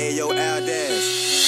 Ayo Al Dash.